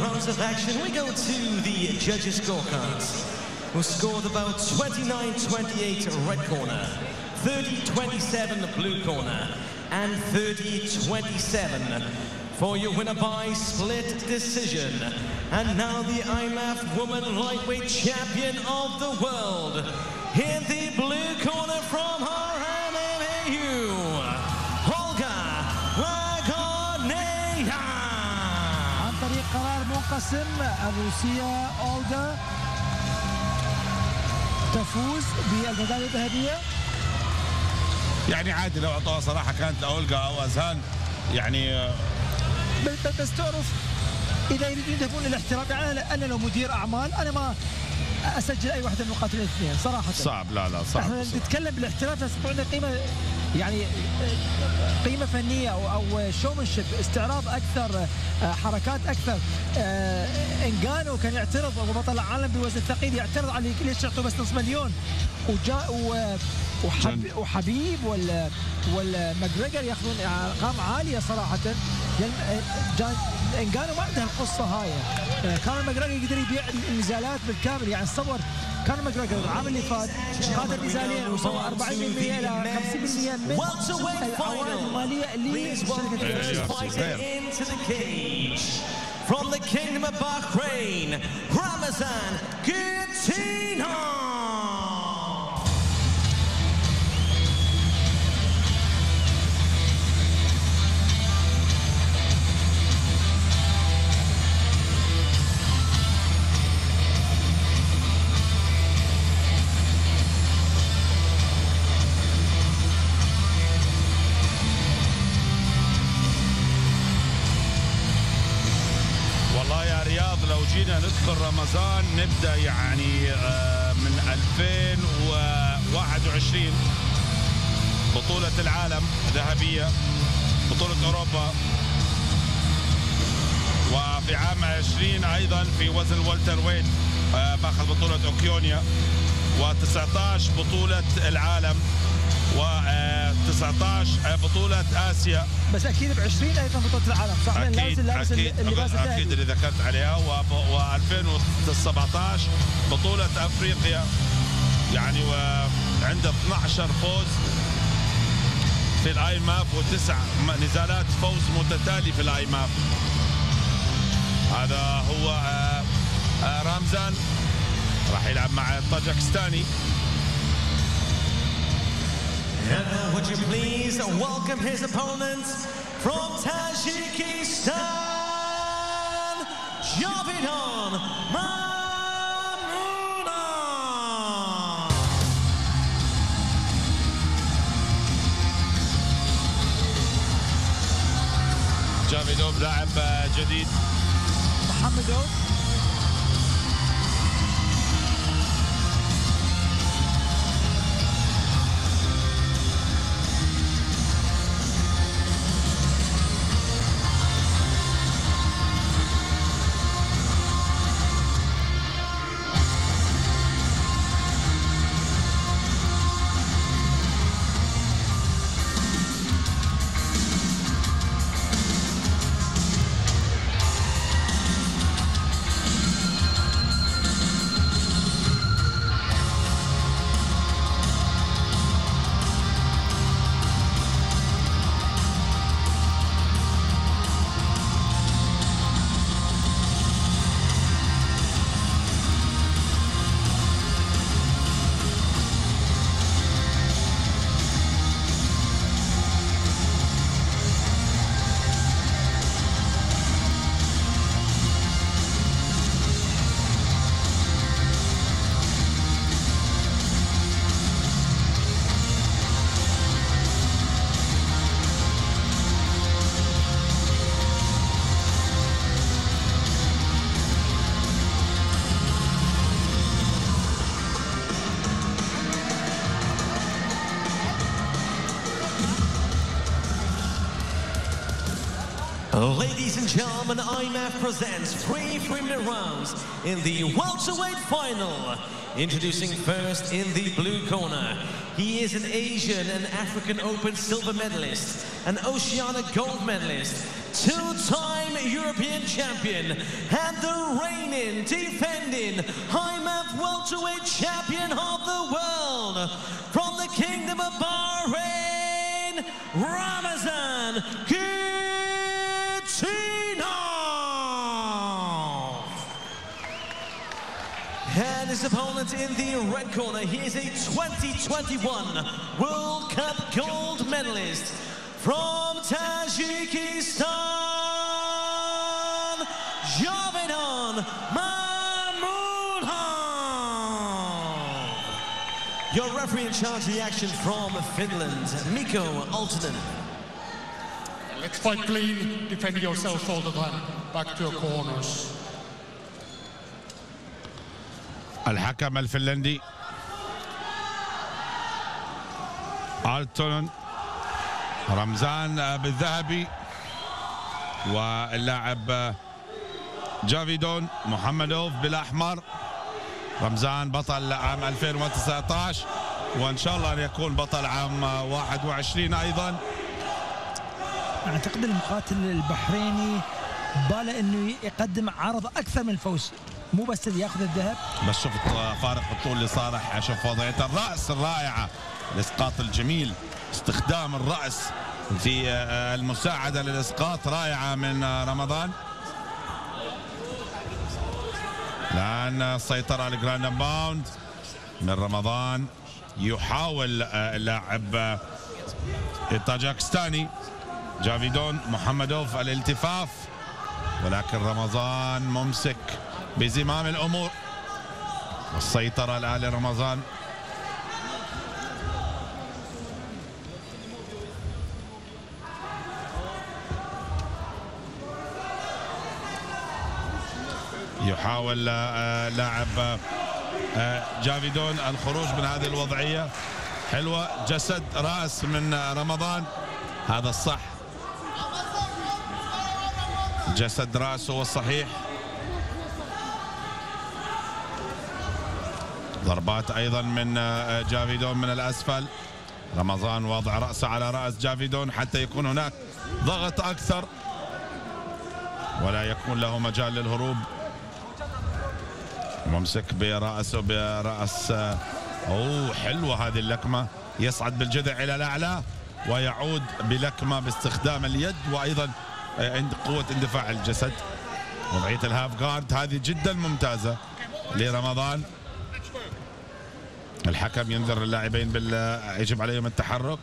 rounds of action, we go to the judges' scorecards, who scored about 29-28 red corner, 30-27 blue corner, and 30-27 for your winner by split decision. And now the IMAF Woman Lightweight Champion of the World. In the blue corner منقسم الروسية أولغا تفوز بالميدالية الذهبية يعني عادي لو أعطوها صراحة كانت لاولجا أو اذهان يعني بس- تعرف إذا يريدون يذهبون للاحتراف يعني أنا- أنا لو مدير أعمال أنا ما أسجل أي واحدة من المقاتلين الاثنين صراحة. صعب لا لا صعب إحنا صراحة. نتكلم بالاحتراف عندنا قيمة يعني قيمة فنية أو أو شومنشيب استعراض أكثر آه، حركات أكثر. آه، انجانو كان يعترض بطل العالم بالوزن الثقيل يعترض على ليش يعطوا بس نص مليون. وجاء وحب وحبيب ولا ولا ماجريجر ياخذون ارقام عالية صراحة. يعني إنجانو ما عنده القصة هاي يعني كان ماجريجر يقدر يبيع النزالات بالكامل يعني تصور كان ماجريجر العام اللي فات قاد نزالين وسوى 40% إلى 50% من العوائد المالية لشركه. From the Kingdom of Bahrain, Ramazan Coutinho. أوروبا. وفي عام 20 أيضا في وزن الولتر ويت آه، ماخذ بطولة أوكيونيا و19 بطولة العالم و19 بطولة آسيا. بس أكيد ب 20 أيضا بطولة العالم صح؟ لابس أكيد أكيد. اللباس أكيد اللي ذكرت عليها. و2017 بطولة أفريقيا. يعني وعنده 12 فوز في الآي ماب وتسع نزالات فوز متتالي في الآي ماب. هذا هو آه، آه، رامزان راح يلعب مع الطاجكستاني would you please welcome his from Tajikistan, Javidon لاعب جديد. محمد Ladies and gentlemen, IMAF presents three three-minute rounds in the welterweight final. Introducing first in the blue corner, he is an Asian and African Open silver medalist, an Oceania gold medalist, two-time European champion and the reigning, defending high-math welterweight champion of the world from the Kingdom of Bahrain, Ramazan Gitinov. And his opponent in the red corner, he is a 2021 World Cup gold medalist from Tajikistan, Javedon Mamunhan. Your referee in charge of the action from Finland, Mikko Altonen. Let's fight clean, defend yourself all the time. Back to your corners. الحكم الفنلندي. ألتون رمزان بالذهبي. واللاعب جافيدون محمدوف بالأحمر. رمزان بطل عام 2019 وإن شاء الله أن يكون بطل عام 21 أيضا. أعتقد المقاتل البحريني باله إنه يقدم عرض أكثر من الفوز. مو بس اللي ياخذ الذهب. بس شفت فارق الطول لصالح شوف وضعية الرأس الرائعة. الإسقاط الجميل استخدام الرأس في المساعدة للإسقاط رائعة من رمضان. الان السيطرة على ال ground and pound من رمضان يحاول اللاعب الطاجكستاني جوفيدون محمدوف الالتفاف. ولكن رمضان ممسك بزمام الأمور. السيطره الآن لرمضان. يحاول لاعب جافيدون الخروج من هذه الوضعية. حلوة جسد رأس من رمضان. هذا الصح. جسد راس هو الصحيح. ضربات أيضا من جافيدون من الأسفل. رمضان وضع رأسه على رأس جافيدون حتى يكون هناك ضغط أكثر. ولا يكون له مجال للهروب. ممسك برأسه برأس أوه حلوة هذه اللكمة. يصعد بالجذع إلى الأعلى ويعود بلكمة باستخدام اليد وأيضا عند قوة اندفاع الجسد. وضعيه الهاف جارد هذه جدا ممتازة لرمضان. الحكم ينذر اللاعبين بال يجب عليهم التحرك.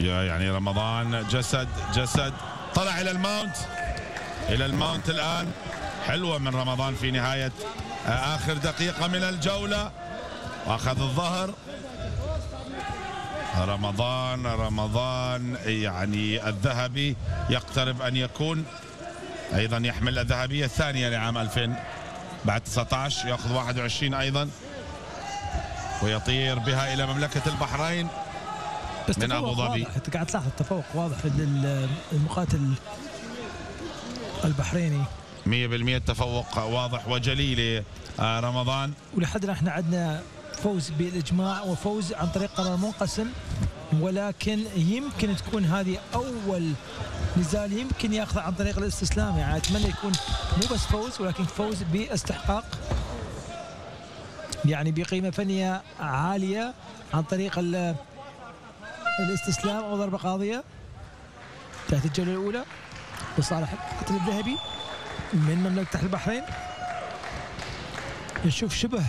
يعني رمضان جسد جسد. طلع إلى ال mount. إلى ال mount الآن. حلوة من رمضان في نهاية آخر دقيقة من الجولة. وأخذ الظهر. رمضان رمضان يعني الذهبي يقترب أن يكون. أيضا يحمل الذهبية الثانية لعام 2000 بعد 19 ياخذ 21 أيضا. ويطير بها إلى مملكة البحرين بس من أبو ظبي. أنت قاعد تلاحظ التفوق واضح للمقاتل البحريني. 100% التفوق واضح وجلي لرمضان ولحد الآن إحنا عندنا فوز بالإجماع وفوز عن طريق قرار منقسم ولكن يمكن تكون هذه أول نزال يمكن ياخذ عن طريق الاستسلام. يعني أتمنى يكون مو بس فوز ولكن فوز باستحقاق يعني بقيمة فنية عالية عن طريق الاستسلام أو ضربة قاضية. تحت الجولة الأولى لصالح القتل الذهبي من مملكة البحرين. نشوف شبه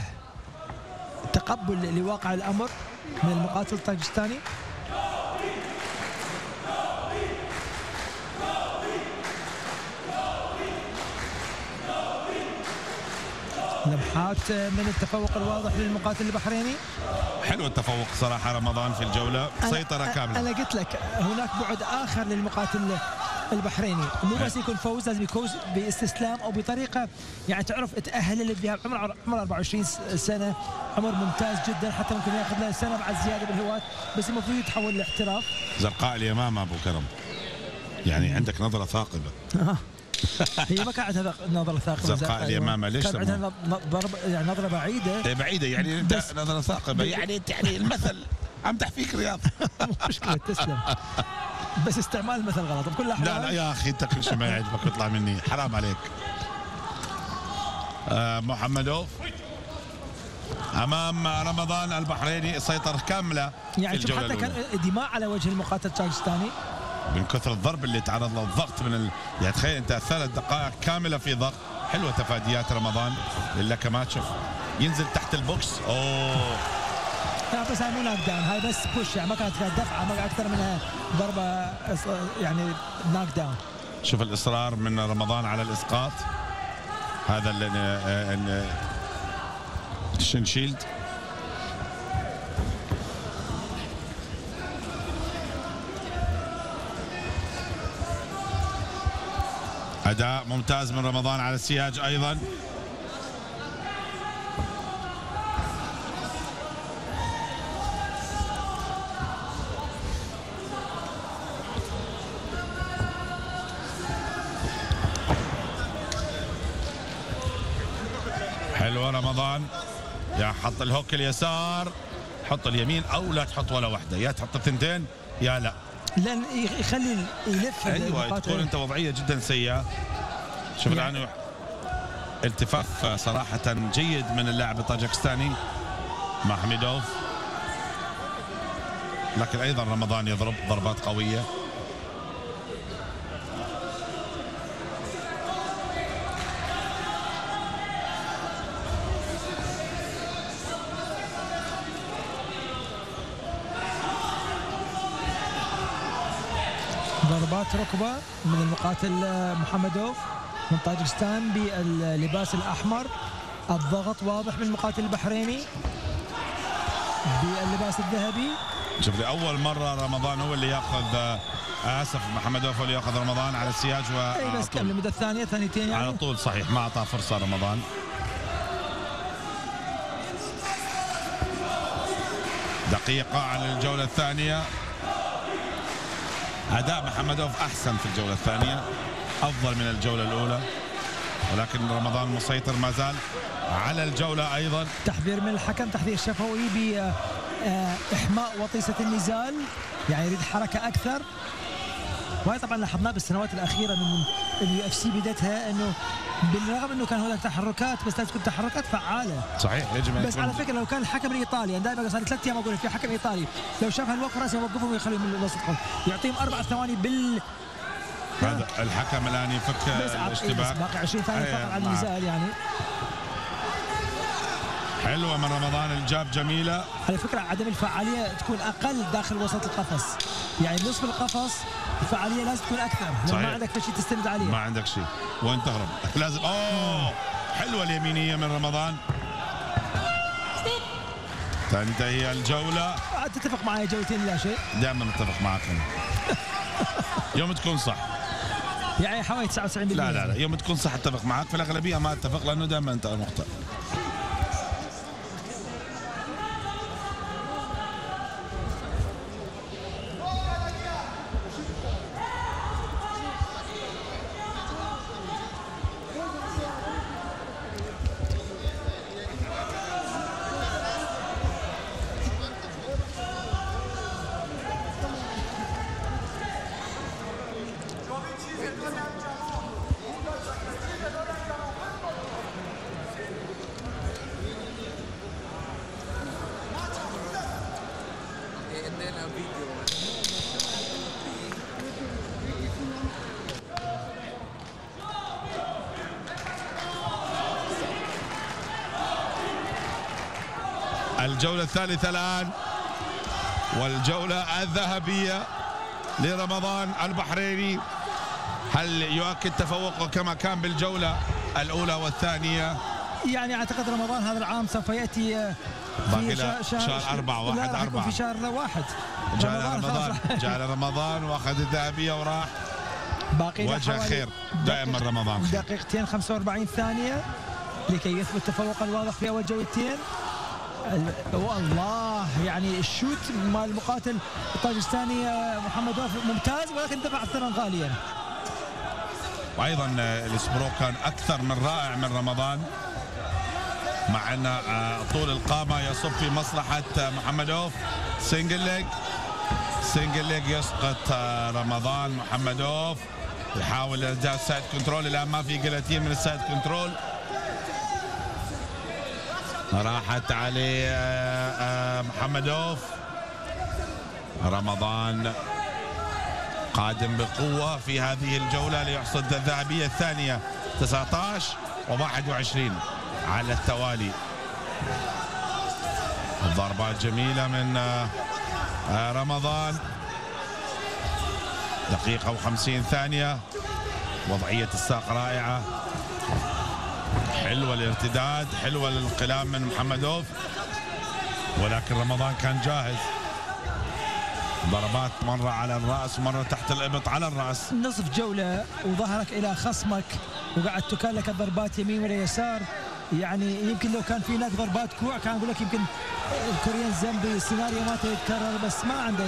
تقبل لواقع الأمر من المقاتل الطاجستاني. لمحات من التفوق الواضح للمقاتل البحريني. حلو التفوق صراحة رمضان في الجولة. سيطرة كاملة. أنا قلت لك هناك بعد آخر للمقاتل البحريني. مو بس يكون فوز لازم يكون باستسلام أو بطريقة يعني تعرف تأهل للذهاب عمر عمر 24 سنة. عمر ممتاز جدا حتى ممكن ياخذ له سنة بعد زيادة بالهواة بس المفروض يتحول لاحتراف. زرقاء اليمامه أبو كرم. يعني عندك نظرة ثاقبة. هي ما كانت عندها نظرة ثاقبة. زرقاء اليمامه ليش كان عندها يعني نظرة بعيدة. بعيدة يعني أنت نظرة ثاقبة. يعني أنت يعني المثل امدح فيك رياض. مشكلة تسلم. بس استعمال المثل غلط. بكل لا لا الاحوال يا أخي أنت كل شيء ما يعجبك يطلع مني. حرام عليك. آه محمدوف أمام رمضان البحريني سيطر كاملة يعني شوف حتى. كان دماء على وجه المقاتل التاجستاني من كثر الضرب اللي تعرض له الضغط من ال... يعني تخيل انت ثلاث دقائق كاملة في ضغط. حلوة تفاديات رمضان اللكمات شوف ينزل تحت البوكس. أوه. لا بس هاي مو knock down هاي بس push يعني ما كانت فيها دفعه ما أكثر منها ضربة يعني knock down شوف الإصرار من رمضان على الإسقاط. هذا اللي أداء ممتاز من رمضان على السياج أيضا. حلوة رمضان. يا حط الهوك اليسار. حط اليمين أو لا تحط ولا واحدة. يا تحط الثنتين يا لا. لأن يخ- يخلي يلف أيوه. تكون أنت وضعية جدا سيئة. شوف يعني- الان التفاف صراحة جيد من اللاعب الطاجكستاني مع حميدوف لكن أيضا رمضان يضرب ضربات قوية. ضربات ركبة من المقاتل آه، محمدوف من طاجكستان باللباس الأحمر. الضغط واضح من المقاتل البحريني باللباس الذهبي. شوف اول مرة رمضان هو اللي يأخذ آه، آسف محمدوف هو اللي يأخذ رمضان على السياج اي وعلى بس كم طول. المدة الثانية ثانيتين على يعني طول صحيح ما أعطاه فرصة رمضان. دقيقة على الجولة الثانية. أداء محمدوف أحسن في الجولة الثانية أفضل من الجولة الأولى. ولكن رمضان مسيطر ما زال على الجولة أيضا. تحذير من الحكم تحذير شفوي بإحماء وطيس النزال. يعني يريد حركة أكثر. وهي طبعا لاحظناه بالسنوات الأخيرة من ال UFC بدتها أنه بالرغم أنه كان هناك تحركات بس لازم تكون تحركات فعالة. صحيح يجب بس على فكرة لو كان الحكم الإيطالي أنا دائما صار لي ثلاث أيام أقول في حكم إيطالي لو شاف هالوقت راس يوقفهم ويخليهم من الوسط. يعطيهم أربع ثواني بال هذا الحكم الآن يفك الاشتباك. باقي 20 ثانية فقط على نعم. النزال يعني. حلوة من رمضان الجاب جميلة. على فكرة عدم الفعالية تكون أقل داخل وسط القفص. يعني نصف القفص الفعاليه لازم تكون أكثر صحيح. ما عندك شيء تستند عليه ما عندك شيء وين تهرب؟ لازم أوه! حلوة اليمينية من رمضان. تنتهي الجولة. تتفق معي جولتين لا شيء. دائما أتفق معك. يوم تكون صح. يعني حوالي 99% لا لا لا. يوم تكون صح أتفق معك في الأغلبية ما أتفق لأنه دائما أنت مخطئ الجوله الثالثة الآن والجولة الذهبية لرمضان البحريني هل يؤكد تفوقه كما كان بالجولة الأولى والثانية يعني أعتقد رمضان هذا العام سوف باقي في له شهر أربعة، واحد أربعة. في شهر واحد جاء رمضان جاء رمضان وأخذ الذهبية وراح باقي وجه خير. دائما رمضان خير. دقيقتين 45 ثانية لكي يثبت تفوقا الواضح في أول جولتين والله يعني ال shoot مال المقاتل الطاجكستاني آه، محمدوف ممتاز ولكن دفع الثمن غاليا. وأيضا ال sprawl كان أكثر من رائع من رمضان مع أن آه، طول القامة يصب في مصلحة آه، محمدوف. single leg single leg يسقط آه، رمضان محمدوف. يحاول ارجاع ال side control الآن ما في guillotine من ال side control. راحت عليه آه، آه، محمدوف. رمضان قادم بقوة في هذه الجولة ليحصد الذهبية الثانية. 19 و21 على التوالي. الضربات جميلة من آه، رمضان. دقيقة و50 ثانية. وضعية الساق رائعة. حلوة الارتداد حلوة الانقلاب من محمد أوف. ولكن رمضان كان جاهز. ضربات مرة على الرأس ومرة تحت الإبط على الرأس. نصف جولة وظهرك إلى خصمك وقاعد تكلك الضربات يمين ولا يسار. يعني يمكن لو كان في هناك ضربات كوع كان أقول لك يمكن الكوريان زامبي السيناريو ما يتكرر بس ما عنده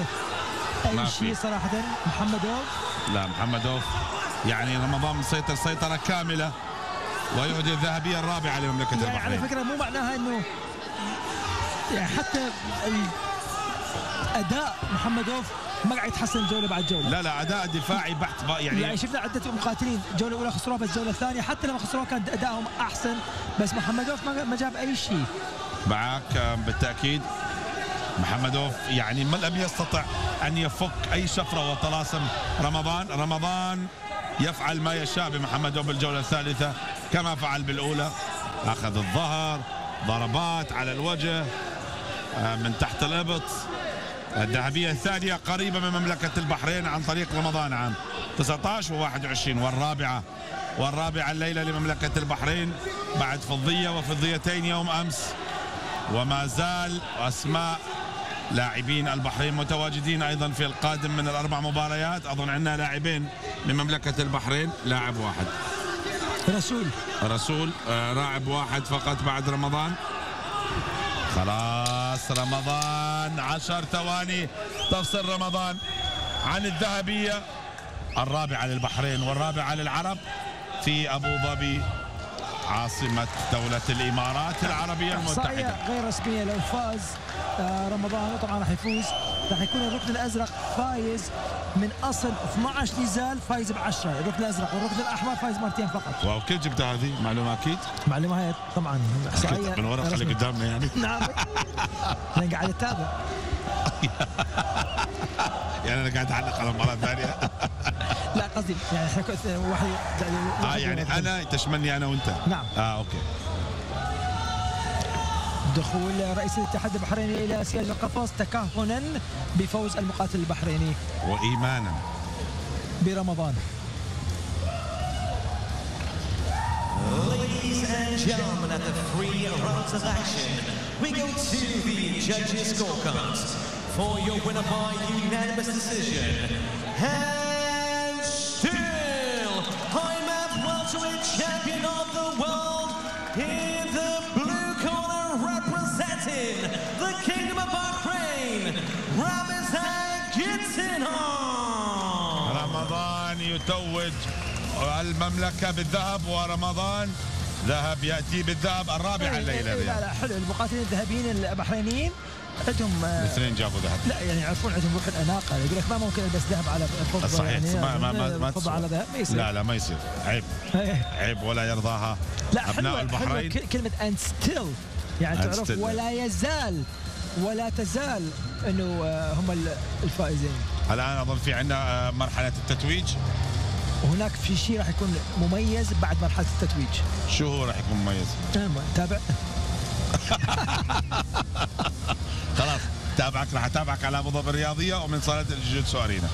أي. شيء صراحة. محمد أوف. لا محمد أوف. يعني رمضان مسيطر سيطرة كاملة. ويهدي الذهبية الرابعة لمملكة يعني على البحرين فكرة مو معناها انه يعني حتى أداء محمد أوف ما قاعد يتحسن جولة بعد جولة. لا لا أداء دفاعي بحت يعني, يعني شفنا عدة مقاتلين. الجوله الاولى خسروها بس الجوله الثانية حتى لما خسروها كان ادائهم أحسن. بس محمد أوف ما جاب أي شيء. معك آه، بالتأكيد. محمد أوف يعني ما لم يستطع أن يفك أي شفرة وطلاسم رمضان. رمضان يفعل ما يشاء بمحمد أوف بالجولة الثالثة. كما فعل بالأولى. أخذ الظهر ضربات على الوجه آه، من تحت الإبط. الذهبية الثانية قريبة من مملكة البحرين عن طريق رمضان عام. 19 و21 والرابعة والرابعة الليلة لمملكة البحرين بعد فضية وفضيتين يوم أمس. وما زال أسماء لاعبين البحرين متواجدين أيضا في القادم من الأربع مباريات. أظن عندنا لاعبين من مملكة البحرين لاعب واحد. رسول رسول آه، لاعب واحد فقط بعد رمضان. خلاص رمضان. عشر ثواني تفصل رمضان. عن الذهبية الرابعة للبحرين والرابعة للعرب في أبو ظبي عاصمة دولة الإمارات العربية المتحدة. غير رسمية لو فاز آه، رمضان وطبعا راح يفوز. راح يكون الركن الأزرق فايز من أصل 12 نزال فايز ب 10 الركن الأزرق والركن الأحمر فايز مرتين فقط. wow كيف جبت هذه؟ معلومة أكيد؟ معلومة هي طبعا. احصائيه من ورقة اللي. قدامنا يعني. نعم. أنا قاعد اتابع يعني أنا قاعد أعلق على مباراة ثانية. لا قصدي يعني إحنا واحد آه يعني أنا تشملني أنا وأنت. نعم. آه أوكي. دخول رئيس الاتحاد البحريني إلى سياج القفص تكهنا بفوز المقاتل البحريني وإيمانا برمضان Ladies and gentlemen, at the three rounds of action, we go to the judges' scorecards for your winner by unanimous decision. المملكة بالذهب ورمضان. ذهب يأتي بالذهب الرابع الليلة لا لا حلو. المقاتلين الذهبيين البحرينيين عندهم آه، الاثنين جابوا ذهب. لا يعني يعرفون عندهم روح الأناقة. يقول لك ما ممكن ألبس ذهب على فضه صحيح يعني ما ما ما, ما فضه تسوى. على ذهب ما يصير. لا لا ما يصير. عيب. إيه. عيب ولا يرضاها لا أبناء حلوة, حلوة البحرين. ك- كلمة and still يعني And تعرف still. ولا يزال ولا تزال إنه آه، هم ال- الفائزين. الآن أظن في عندنا آه، مرحلة التتويج. وهناك في شيء راح يكون مميز بعد مرحلة التتويج. شو هو راح يكون مميز؟ تابع. خلاص تابعك راح أتابعك على أبو ظبي الرياضية ومن صالة الجوجيتسو أرينا.